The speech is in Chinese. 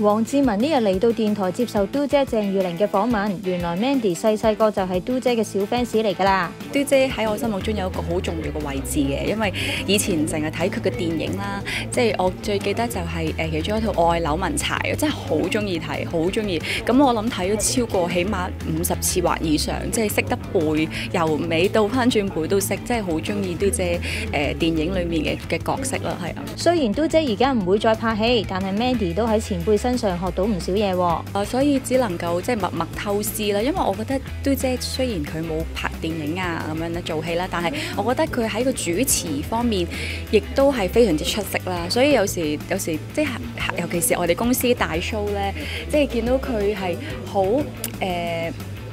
黃志文呢日嚟到电台接受嘟姐郑裕玲嘅访问，原来 Mandy 细细个就系嘟姐嘅小 fans 嚟㗎啦。嘟姐喺我心目中有一個好重要嘅位置嘅，因为以前净系睇佢嘅电影啦，即系我最记得就係誒其中一套《爱柳文柴》，真系好中意睇，好中意。咁我諗睇咗超过起码五十次或以上，即系识得背，由尾到翻转背都识，真系好中意嘟姐誒電影里面嘅嘅角色啦，系啊。虽然嘟姐而家唔会再拍戏，但系 Mandy 都喺前輩身上學到唔少嘢喎。啊，所以只能夠即係默默偷師啦，因為我覺得嘟姐雖然佢冇拍電影啊咁樣咧做戲啦，但係我覺得佢喺個主持方面亦都係非常之出色啦。所以有時有時即係尤其是我哋公司大 show 咧，即係見到佢係好誒。